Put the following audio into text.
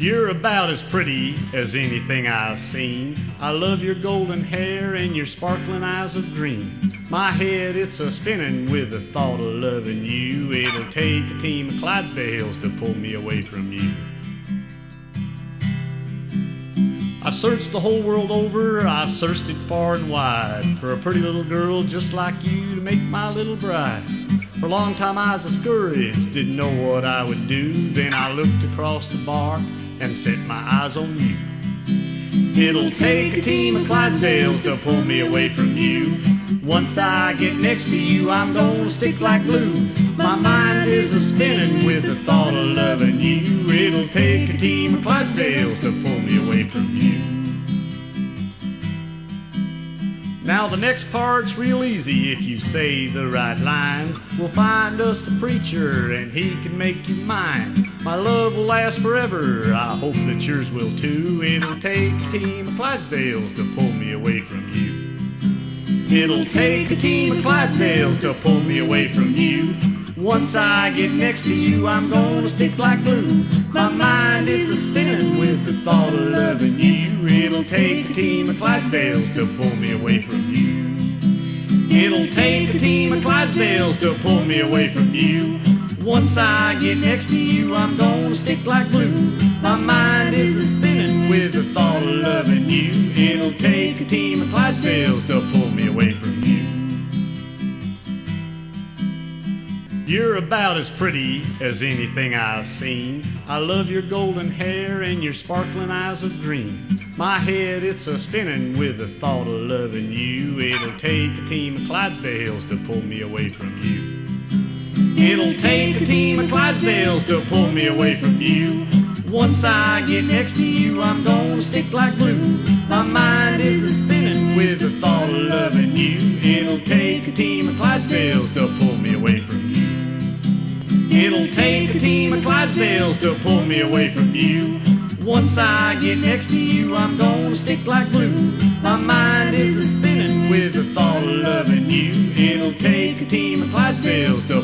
You're about as pretty as anything I've seen. I love your golden hair and your sparkling eyes of green. My head, it's a spinning with the thought of loving you. It'll take a team of Clydesdales to pull me away from you. I searched the whole world over, I searched it far and wide for a pretty little girl just like you to make my little bride. For a long time I was discouraged, didn't know what I would do. Then I looked across the bar and set my eyes on you. It'll take a team of Clydesdales to pull me away from you. Once I get next to you, I'm gonna stick like glue. My mind is a spinning with the thought of loving you. It'll take a team of Clydesdales to pull me away from you. Now the next part's real easy if you say the right lines. We'll find us a preacher and he can make you mine. My love will last forever. I hope that yours will too. It'll take a team of Clydesdales to pull me away from you. It'll take a team of Clydesdales to pull me away from you. Once I get next to you, I'm gonna stick like glue. My mind is a spinning with the thought of loving you. It'll take a team of Clydesdales to pull me away from you. It'll take a team of Clydesdales to pull me away from you. Once I get next to you, I'm gonna stick like glue. My mind is a spinning You're about as pretty as anything I've seen. I love your golden hair and your sparkling eyes of green. My head, it's a spinning with the thought of loving you. It'll take a team of Clydesdales to pull me away from you. It'll take a team of Clydesdales to pull me away from you. Once I get next to you, I'm gonna stick like glue. My mind is a spinning with the thought of loving you. It'll take a team of Clydesdales to It'll take a team of Clydesdales to pull me away from you. Once I get next to you, I'm gonna stick like glue. My mind is a spinning with the thought of loving you. It'll take a team of Clydesdales to